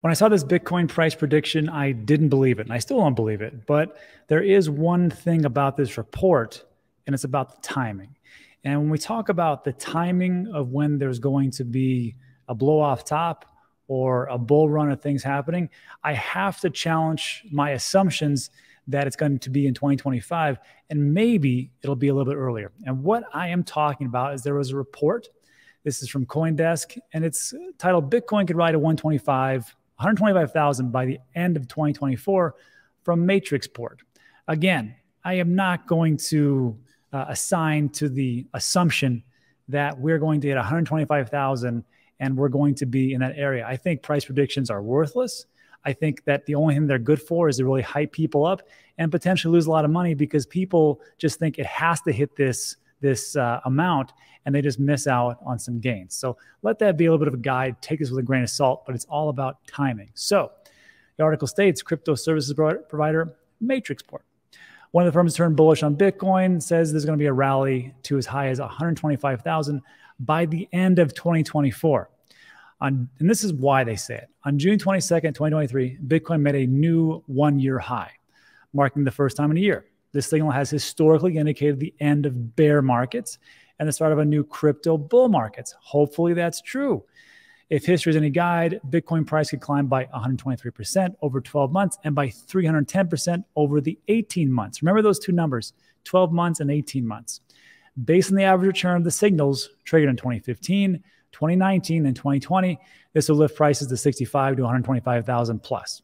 When I saw this Bitcoin price prediction, I didn't believe it, and I still don't believe it. But there is one thing about this report, and it's about the timing. And when we talk about the timing of when there's going to be a blow off top or a bull run of things happening, I have to challenge my assumptions that it's going to be in 2025, and maybe it'll be a little bit earlier. And what I am talking about is there was a report. This is from CoinDesk, and it's titled "Bitcoin could ride a 125." 125,000 by the end of 2024 from Matrixport. Again, I am not going to uh, assign to the assumption that we're going to hit 125,000 and we're going to be in that area. I think price predictions are worthless. I think that the only thing they're good for is to really hype people up and potentially lose a lot of money because people just think it has to hit this this uh, amount and they just miss out on some gains. So let that be a little bit of a guide. Take this with a grain of salt, but it's all about timing. So the article states crypto services provider Matrixport. One of the firms turned bullish on Bitcoin says there's going to be a rally to as high as 125,000 by the end of 2024. On, and this is why they say it. On June 22nd, 2023, Bitcoin made a new one year high, marking the first time in a year. This signal has historically indicated the end of bear markets and the start of a new crypto bull markets. Hopefully that's true. If history is any guide, Bitcoin price could climb by 123% over 12 months and by 310% over the 18 months. Remember those two numbers 12 months and 18 months. Based on the average return of the signals triggered in 2015, 2019, and 2020, this will lift prices to 65 to 125,000 plus.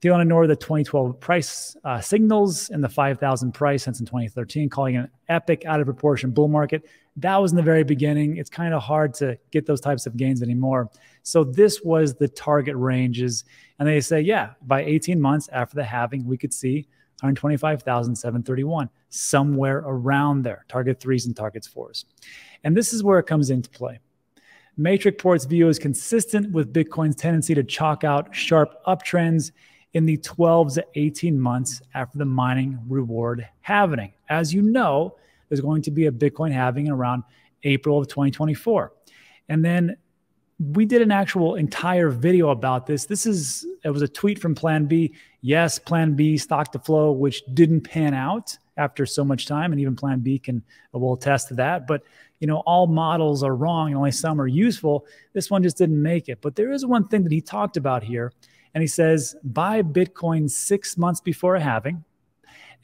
They don't ignore the 2012 price uh, signals and the 5,000 price since in 2013, calling an epic out of proportion bull market. That was in the very beginning. It's kind of hard to get those types of gains anymore. So this was the target ranges. And they say, yeah, by 18 months after the halving, we could see 125,731, somewhere around there, target threes and targets fours. And this is where it comes into play. Matrixport's view is consistent with Bitcoin's tendency to chalk out sharp uptrends in the 12 to 18 months after the mining reward halving. As you know, there's going to be a Bitcoin halving around April of 2024. And then we did an actual entire video about this. This is it was a tweet from Plan B. Yes, Plan B stock to flow, which didn't pan out after so much time, and even Plan B can will attest to that. But you know, all models are wrong, and only some are useful. This one just didn't make it. But there is one thing that he talked about here, and he says, buy Bitcoin six months before a halving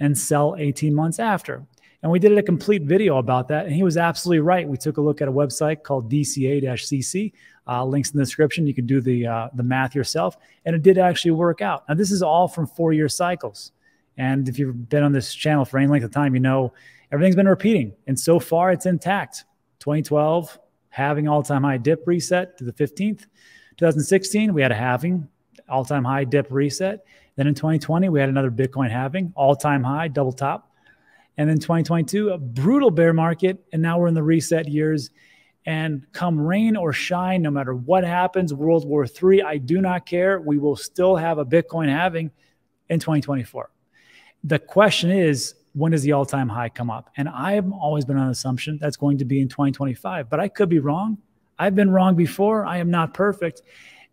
and sell 18 months after. And we did a complete video about that. And he was absolutely right. We took a look at a website called DCA-CC. Uh, links in the description. You can do the uh, the math yourself, and it did actually work out. Now this is all from four year cycles, and if you've been on this channel for any length of time, you know everything's been repeating, and so far it's intact. 2012 halving all time high dip reset to the 15th. 2016 we had a halving all time high dip reset. Then in 2020, we had another Bitcoin halving, all time high, double top. And then 2022, a brutal bear market. And now we're in the reset years. And come rain or shine, no matter what happens, World War III, I do not care. We will still have a Bitcoin halving in 2024. The question is, when does the all time high come up? And I've always been on assumption that's going to be in 2025, but I could be wrong. I've been wrong before. I am not perfect.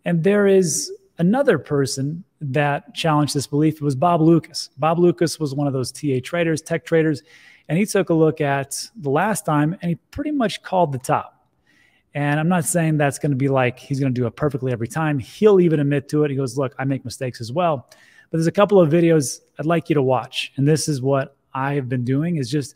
And there is another person that challenged this belief was Bob Loukas. Bob Loukas was one of those TA traders, tech traders, and he took a look at the last time and he pretty much called the top. And I'm not saying that's going to be like he's going to do it perfectly every time. He'll even admit to it. He goes, Look, I make mistakes as well. But there's a couple of videos I'd like you to watch. And this is what I have been doing is just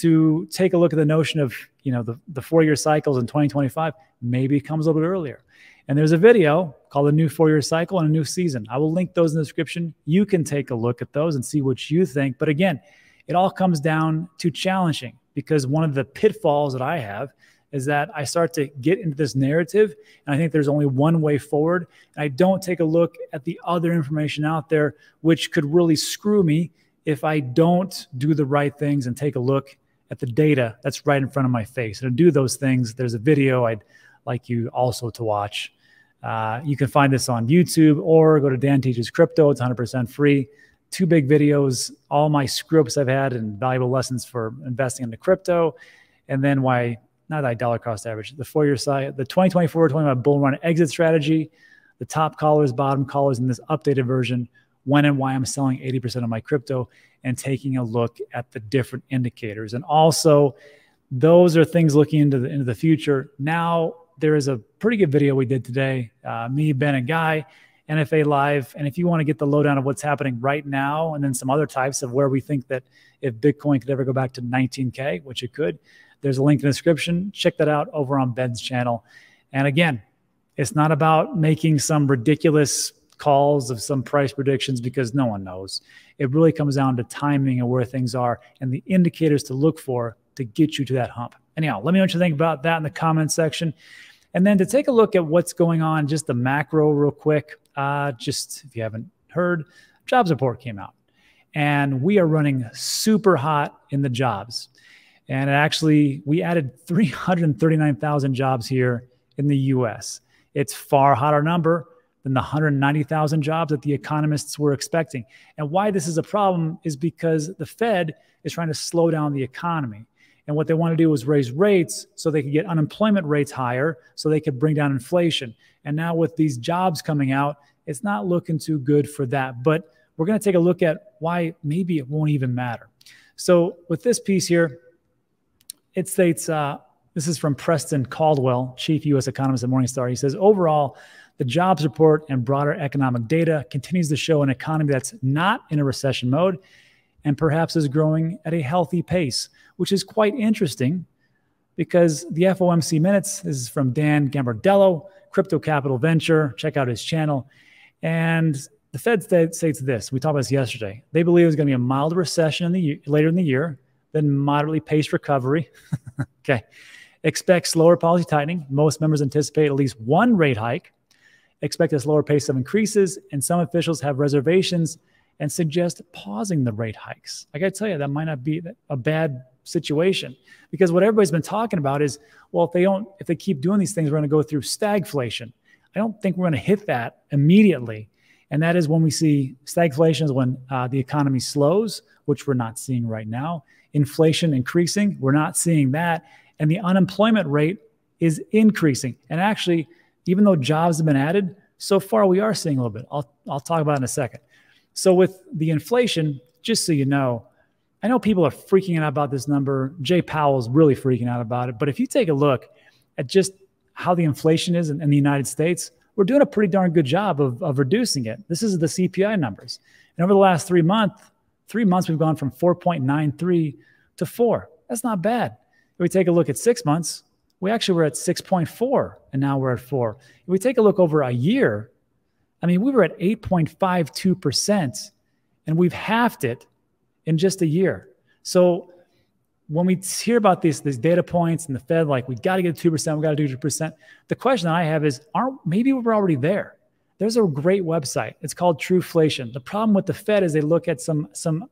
to take a look at the notion of, you know, the, the four year cycles in 2025 maybe comes a little bit earlier. And there's a video called a new four year cycle and a new season. I will link those in the description. You can take a look at those and see what you think. But again, it all comes down to challenging because one of the pitfalls that I have is that I start to get into this narrative and I think there's only one way forward. And I don't take a look at the other information out there, which could really screw me if I don't do the right things and take a look at the data that's right in front of my face. And to do those things, there's a video I'd like you also to watch uh, you can find this on YouTube or go to Dan Teaches Crypto. It's 100% free. Two big videos, all my scripts I've had and valuable lessons for investing into crypto. And then why, not that dollar cost average, the four year side, the 2024 25 bull run exit strategy, the top callers, bottom callers in this updated version, when and why I'm selling 80% of my crypto, and taking a look at the different indicators. And also, those are things looking into the into the future. Now there is a pretty good video we did today, uh, me, Ben, and Guy, NFA Live. And if you want to get the lowdown of what's happening right now, and then some other types of where we think that if Bitcoin could ever go back to 19K, which it could, there's a link in the description. Check that out over on Ben's channel. And again, it's not about making some ridiculous calls of some price predictions because no one knows. It really comes down to timing and where things are and the indicators to look for to get you to that hump. Anyhow, let me know what you think about that in the comment section. And then to take a look at what's going on, just the macro real quick. Uh, just if you haven't heard, jobs report came out and we are running super hot in the jobs. And actually, we added 339,000 jobs here in the US. It's far hotter number than the 190,000 jobs that the economists were expecting. And why this is a problem is because the Fed is trying to slow down the economy. And what they want to do is raise rates so they could get unemployment rates higher so they could bring down inflation. And now with these jobs coming out, it's not looking too good for that. But we're going to take a look at why maybe it won't even matter. So with this piece here, it states uh, this is from Preston Caldwell, chief U.S. economist at Morningstar. He says overall, the jobs report and broader economic data continues to show an economy that's not in a recession mode and perhaps is growing at a healthy pace, which is quite interesting because the FOMC minutes this is from Dan Gambardello, Crypto Capital Venture. Check out his channel. And the Fed states this. We talked about this yesterday. They believe there's going to be a mild recession in the later in the year, then moderately paced recovery. okay. Expect slower policy tightening. Most members anticipate at least one rate hike. Expect a slower pace of increases, and some officials have reservations and suggest pausing the rate hikes. I got to tell you, that might not be a bad situation because what everybody's been talking about is, well, if they don't, if they keep doing these things, we're going to go through stagflation. I don't think we're going to hit that immediately, and that is when we see stagflation is when uh, the economy slows, which we're not seeing right now. Inflation increasing, we're not seeing that, and the unemployment rate is increasing. And actually, even though jobs have been added, so far we are seeing a little bit. I'll I'll talk about in a second. So with the inflation, just so you know, I know people are freaking out about this number. Jay Powell's really freaking out about it. But if you take a look at just how the inflation is in, in the United States, we're doing a pretty darn good job of, of reducing it. This is the CPI numbers. And over the last three months, three months, we've gone from 4.93 to four. That's not bad. If we take a look at six months, we actually were at 6.4 and now we're at four. If we take a look over a year, I mean, we were at 8.52%, and we've halved it in just a year. So when we hear about these, these data points and the Fed, like, we got to get 2%, we got to do 2%, the question that I have is, aren't maybe we're already there? There's a great website. It's called Truflation. The problem with the Fed is they look at some, some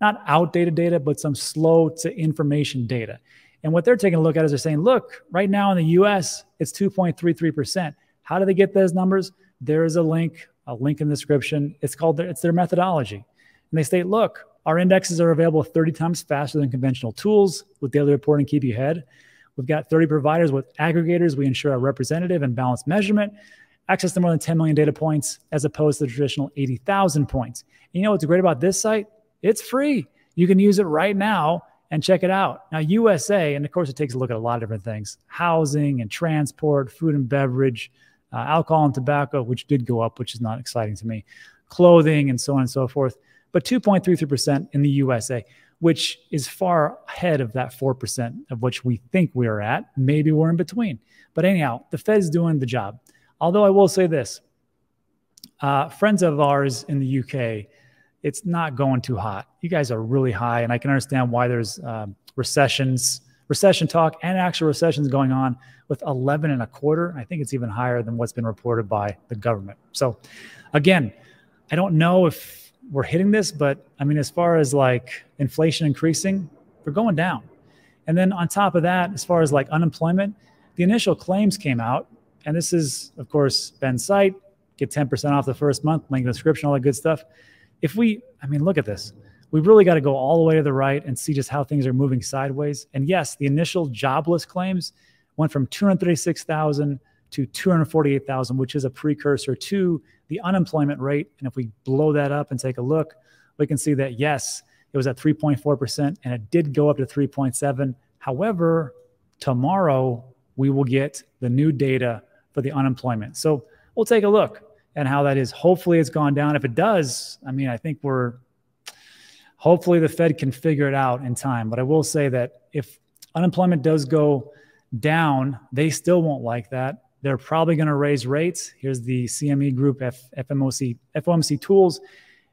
not outdated data, but some slow to information data. And what they're taking a look at is they're saying, look, right now in the US, it's 2.33%. How do they get those numbers? There is a link, a link in the description. It's called their, it's their methodology. And they state, look, our indexes are available 30 times faster than conventional tools with daily reporting keep you ahead. We've got 30 providers with aggregators. We ensure a representative and balanced measurement, access to more than 10 million data points as opposed to the traditional 80,000 points. And you know what's great about this site? It's free. You can use it right now and check it out. Now, USA, and of course, it takes a look at a lot of different things housing and transport, food and beverage, uh, alcohol and tobacco, which did go up, which is not exciting to me, clothing, and so on and so forth. But 2.33% in the USA, which is far ahead of that 4% of which we think we're at. Maybe we're in between. But anyhow, the Fed's doing the job. Although I will say this uh, friends of ours in the UK, it's not going too hot. You guys are really high, and I can understand why there's uh, recessions recession talk and actual recessions going on with 11 and a quarter. I think it's even higher than what's been reported by the government. So, again, I don't know if we're hitting this, but I mean, as far as like inflation increasing, we're going down. And then on top of that, as far as like unemployment, the initial claims came out, and this is, of course, Ben's site. Get 10% off the first month, link in the description, all that good stuff. If we, I mean, look at this we've really got to go all the way to the right and see just how things are moving sideways. And yes, the initial jobless claims went from 236,000 to 248,000, which is a precursor to the unemployment rate. And if we blow that up and take a look, we can see that yes, it was at 3.4% and it did go up to 3.7. However, tomorrow we will get the new data for the unemployment. So we'll take a look at how that is. Hopefully it's gone down. If it does, I mean, I think we're hopefully the Fed can figure it out in time. But I will say that if unemployment does go down, they still won't like that. They're probably going to raise rates. Here's the CME Group F, FMOC, FOMC tools.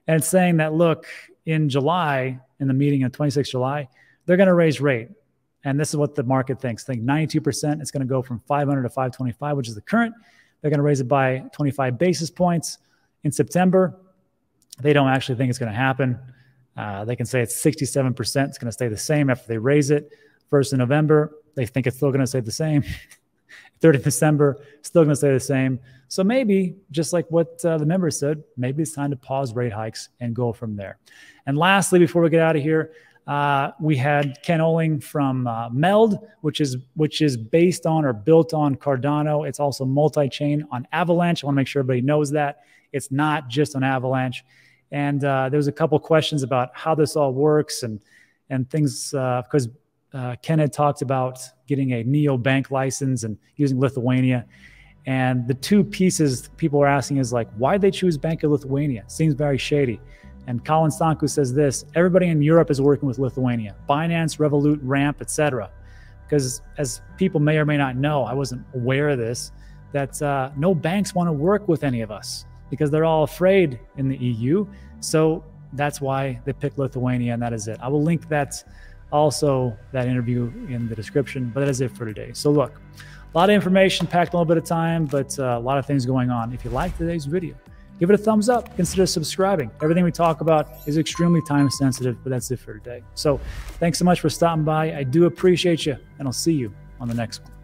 And saying that, look, in July, in the meeting on 26 July, they're going to raise rate. And this is what the market thinks. Think 92%. It's going to go from 500 to 525, which is the current. They're going to raise it by 25 basis points in September. They don't actually think it's going to happen. Uh, they can say it's 67%. It's going to stay the same after they raise it. First of November, they think it's still going to stay the same. 3rd of December, still going to stay the same. So maybe, just like what uh, the members said, maybe it's time to pause rate hikes and go from there. And lastly, before we get out of here, uh, we had Ken Olling from uh, Meld, which is which is based on or built on Cardano. It's also multi-chain on Avalanche. I want to make sure everybody knows that it's not just on Avalanche. And uh, there was a couple questions about how this all works and and things because uh, uh, Ken had talked about getting a neo bank license and using Lithuania. And the two pieces people were asking is like, why they choose Bank of Lithuania? Seems very shady. And Colin Stanku says this: everybody in Europe is working with Lithuania, Binance, Revolut, Ramp, etc. Because as people may or may not know, I wasn't aware of this, that uh, no banks want to work with any of us because they're all afraid in the EU. So that's why they picked Lithuania, and that is it. I will link that also that interview in the description, but that is it for today. So look, a lot of information packed a little bit of time, but uh, a lot of things going on. If you like today's video, give it a thumbs up. Consider subscribing. Everything we talk about is extremely time sensitive, but that's it for today. So thanks so much for stopping by. I do appreciate you, and I'll see you on the next one.